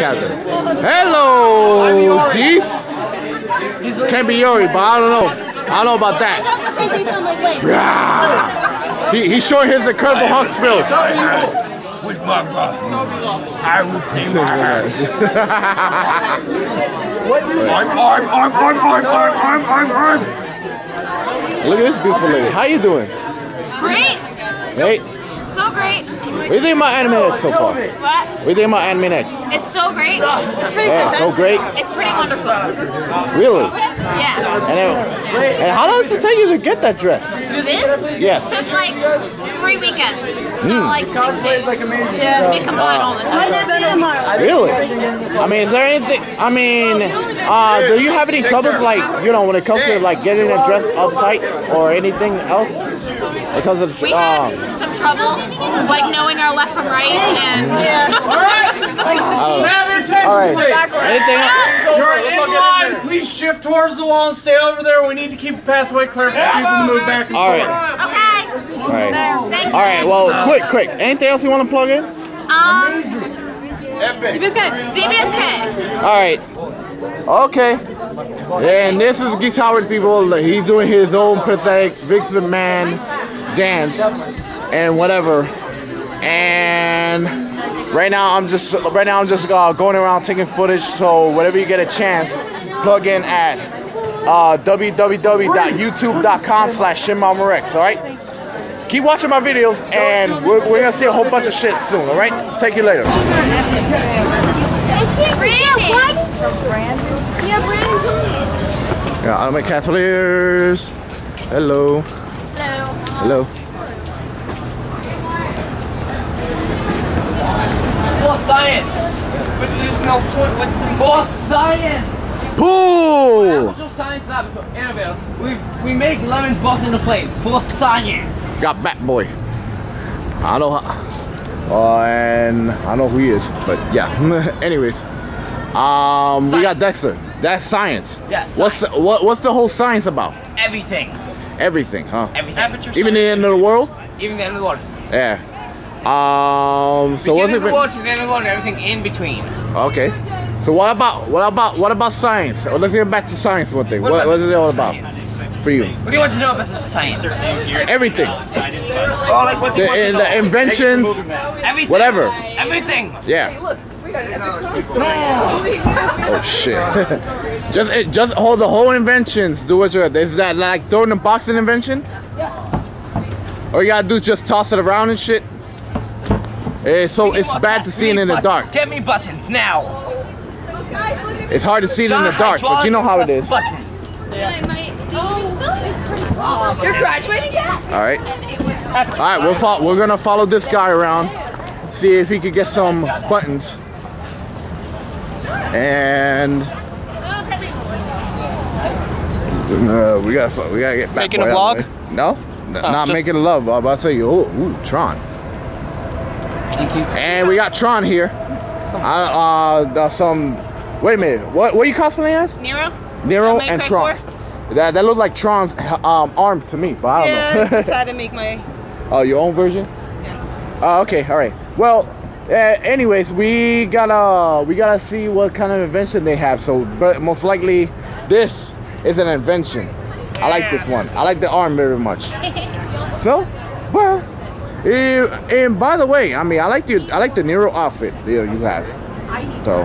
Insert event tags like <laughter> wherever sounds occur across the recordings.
captain. Hello, Keith. Can be Yuri, but I don't know. I don't know about that. he, he showing his incredible Hulk spill. With my blood, I will pay my ass. I'm arm, arm, arm, arm, arm, arm, arm, arm. Look at this beautiful lady. How you doing? Great. Hey. So great! what do you think about AnimeNext so far? What What? do you think about AnimeNext? It's so great. It's pretty Yeah, so great. It's pretty wonderful. Really? Yeah. And, then, and how long does it take you to get that dress? This Yes. took like three weekends. So Hmm. like six days. Like amazing. Yeah. We combine all the time. Really? I mean, is there anything? I mean, uh, do you have any troubles like you know when it comes to like getting a dress uptight or anything else? Because of We um, had some trouble, like knowing our left from right, and yeah. all right. Anything? else? You're in line. Please shift towards the wall and stay over there. We need to keep the pathway clear for people to move back and All forth. right. okay. All right. Thank you. All right. Well, quick, quick. Anything else you want to plug in? Um. DBSK. All right. Okay. And this is Geeks Howard people. He's doing his own pathetic Vince McMahon dance and whatever. And right now I'm just right now I'm just uh, going around taking footage. So whenever you get a chance, plug in at uh, www.youtube.com slash ShinMamoruX. All right. Keep watching my videos, and we're, we're gonna see a whole bunch of shit soon. All right. Take you later. Yeah, brand. Yeah, I'm my Cavaliers. Hello. Hello. For science! But there's no point. What's the for science? Pool. Agricultural Science Lab for innovators. We we make lemon bust into flames for science. Got Bat Boy. I know how. Uh, and I know who he is, but yeah. <laughs> Anyways, um, we got Science. Dexter. That's science. Yes, What's the, what, what's the whole science about? Everything. Everything, huh? Everything. Even the end of the world? Even the end of the world. Yeah. Um. So what's Beginning it? of the world to the end of the world and everything in between. Okay. So what about what about what about science? Well, let's get back to science one thing. What, about what is it all about science? for you? What do you want to know about the science? Everything. Oh, like what do you The, want to in know? the inventions, Everything. whatever. Everything. Yeah. Look, we got Oh shit. <laughs> just it, just hold the whole inventions. Do what you're. Is that like throwing a boxing an invention? Or you gotta do just toss it around and shit? Eh, so it's bad to see it in the dark. Get me buttons now. It's hard to see it in the dark, but you know how it is. All Buttons. You're graduating yet? right. All right. We'll fo- we're gonna follow this guy around, see if he could get some buttons, and. Uh, we gotta fo- we gotta get back. Making a vlog? that way. No, N- not just- making a love. I'm about to tell you. Oh, ooh, Tron. Thank you. And we got Tron here. Uh, uh, some. Wait a minute. What what are you cosplaying as? Nero? Nero May and Cry Tron. That that looked like Tron's um, arm to me, but I don't Yeah, know. I just <laughs> had to make my. Oh, your own version? Yes. Oh, okay, all right. Well, uh, anyways, we gotta we gotta see what kind of invention they have. So, but most likely, this is an invention. I like this one. I like the arm very much. <laughs> So, well, Eh, and by the way, I mean, I like the I like the Nero outfit you, you have. So,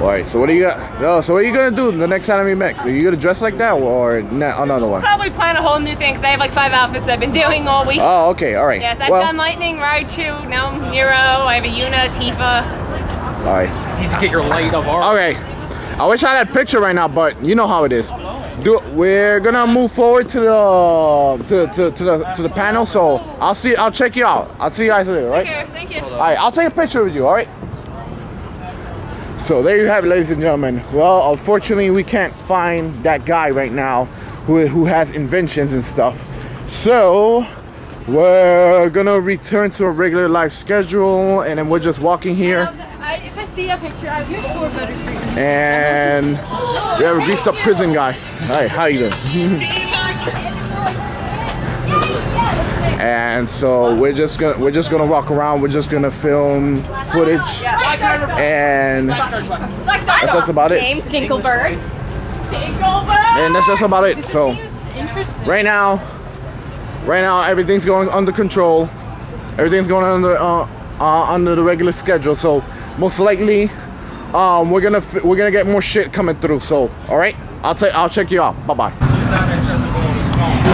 all right. So what do you got? No, so what are you gonna do the next AnimeNext? Are you gonna dress like that or na- another one? Probably plan a whole new thing because I have like five outfits I've been doing all week. Oh, okay, all right. Yes, I've well, done Lightning, Raichu, now I'm Nero, I have a Yuna, Tifa. All right. Need to get your light of art. Okay. I wish I had a picture right now, but you know how it is. Do we're gonna move forward to the to, to, to the to the panel, so I'll see I'll check you out. I'll see you guys later, right? Okay, thank you. Alright, I'll take a picture with you, alright? So there you have it, ladies and gentlemen. Well, unfortunately we can't find that guy right now who who has inventions and stuff. So we're gonna return to a regular life schedule and then we're just walking here. I, if I see a picture, I your store better. And we have a greased up prison guy. Hi, how you doing? <laughs> and so we're just gonna we're just gonna walk around. We're just gonna film footage And that's about it. Dinkelberg. And that's just about it. So right now, right now everything's going under control. Everything's going under uh, uh, under the regular schedule. So most likely, um, we're gonna we're gonna get more shit coming through. So all right, I'll take I'll check you out. Bye bye.